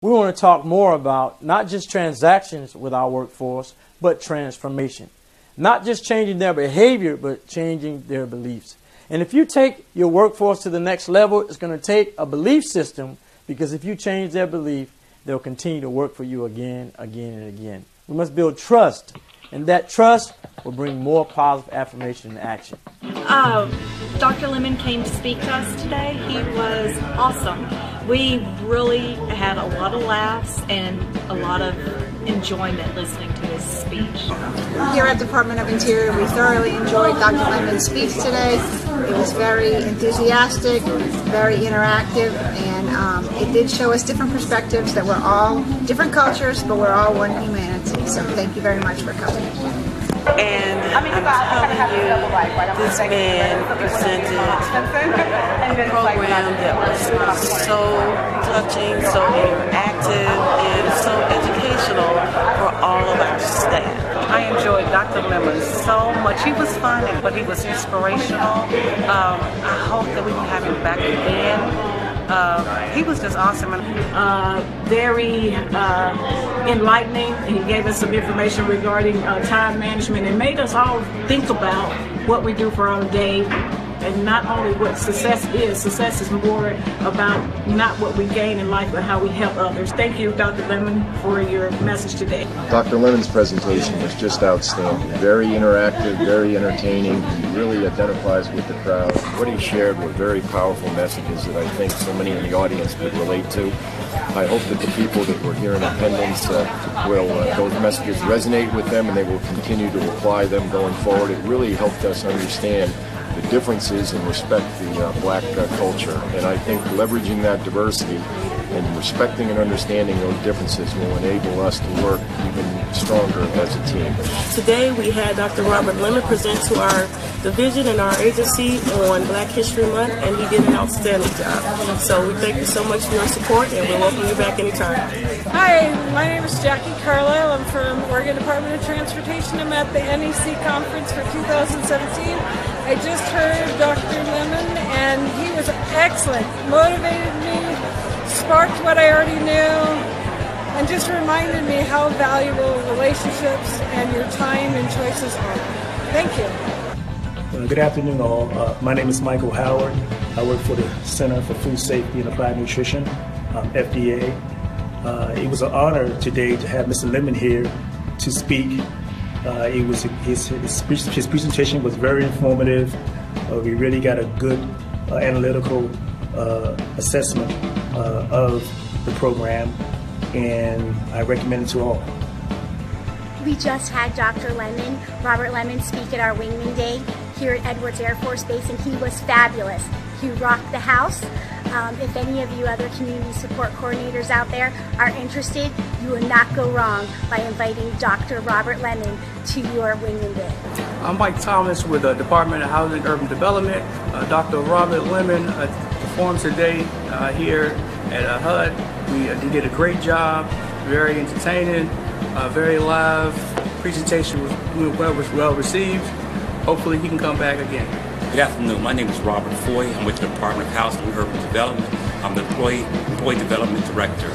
We want to talk more about not just transactions with our workforce, but transformation. Not just changing their behavior, but changing their beliefs. And if you take your workforce to the next level, it's going to take a belief system because if you change their belief, they'll continue to work for you again, again, and again. We must build trust, and that trust will bring more positive affirmation and action. Uh, Dr. Lemon came to speak to us today. He was awesome. We really had a lot of laughs and a lot of enjoyment listening to his speech. Here at Department of Interior, we thoroughly enjoyed Dr. Lemon's speech today. It was very enthusiastic, very interactive, and um, it did show us different perspectives that we're all different cultures, but we're all one humanity. So thank you very much for coming. And I'm telling you, this man presented a program that was so touching, so interactive, and so educational for all of our staff. I enjoyed Dr. Lemon so much. He was funny, but he was inspirational. Um, I hope that we can have him back again. Uh, he was just awesome. And uh, very uh, enlightening. He gave us some information regarding uh, time management and made us all think about what we do for our day and not only what success is, success is more about not what we gain in life, but how we help others. Thank you, Dr. Lemon, for your message today. Dr. Lemon's presentation was just outstanding. Very interactive, very entertaining. He really identifies with the crowd. What he shared were very powerful messages that I think so many in the audience could relate to. I hope that the people that were here in attendance uh, will, uh, those messages resonate with them and they will continue to apply them going forward. It really helped us understand differences and respect the uh, black uh, culture. And I think leveraging that diversity and respecting and understanding those differences will enable us to work even stronger as a team. Today we had Dr. Robert Lemon present to our division and our agency on Black History Month and he did an outstanding job. So we thank you so much for your support and we welcome you back anytime. Hi, my name is Jackie Carlisle. I'm from Oregon Department of Transportation. I'm at the NEC conference for 2017. I just heard Dr. Lemon and he was excellent. Motivated me, sparked what I already knew, and just reminded me how valuable relationships and your time and choices are. Thank you. Uh, good afternoon, all. Uh, my name is Michael Howard. I work for the Center for Food Safety and Applied Nutrition, um, FDA. Uh, it was an honor today to have Mr. Lemon here to speak. Uh, it was his, his, his, presentation was very informative. Uh, we really got a good uh, analytical assessment of the program, and I recommend it to all. We just had Dr. Lemon, Robert Lemon, speak at our Wingman Day here at Edwards Air Force Base, and he was fabulous. He rocked the house. Um, if any of you other community support coordinators out there are interested, you will not go wrong by inviting Dr. Robert Lemon to your Wingman Day. I'm Mike Thomas with the Department of Housing and Urban Development. Uh, Dr. Robert Lemon uh, performed today uh, here at uh, HUD. We, uh, did a great job, very entertaining, uh, very live. Presentation was well, was well received. Hopefully he can come back again. Good afternoon. My name is Robert Foy. I'm with the Department of Housing and Urban Development. I'm the Employee, Employee Development Director.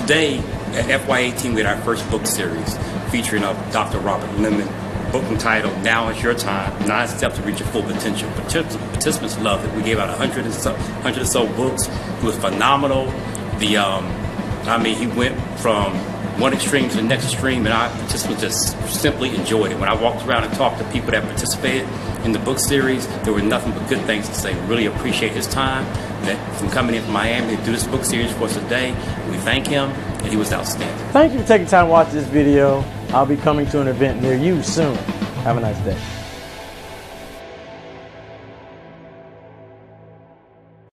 Today at FY18 we had our first book series featuring uh, Dr. Robert Lemon, book entitled Now is Your Time, Nine Steps to Reach Your Full Potential. Participants loved it. We gave out 100 and so, 100 or so books. It was phenomenal. The, um, I mean, he went from one extreme to the next extreme, and our participants just simply enjoyed it. When I walked around and talked to people that participated in the book series, there were nothing but good things to say. Really appreciate his time that from coming in from Miami to do this book series for us today. We thank him, and he was outstanding. Thank you for taking time to watch this video. I'll be coming to an event near you soon. Have a nice day.